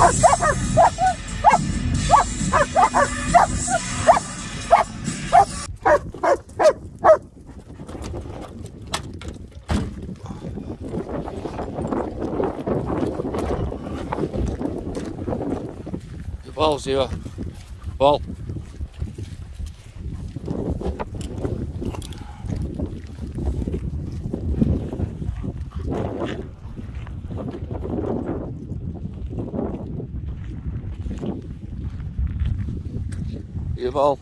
The Wal, zie je. Hier wal.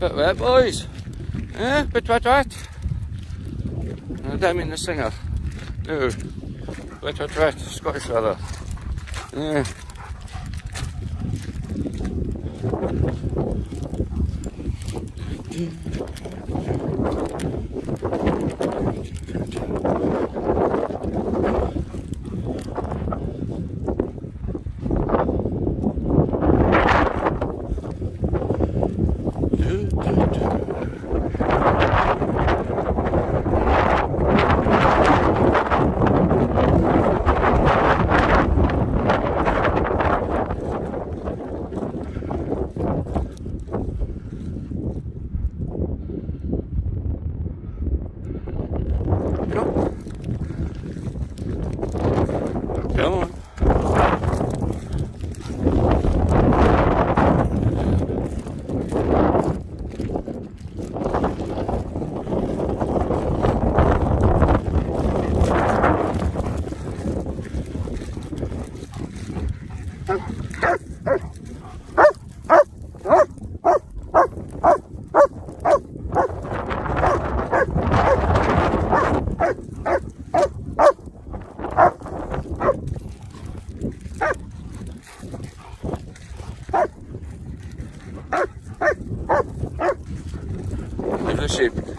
Bit wet, boys. Eh? Bit wet, wet. I don't mean the singer. No. Wet, wet, wet. Scottish weather. Yeah. Leadership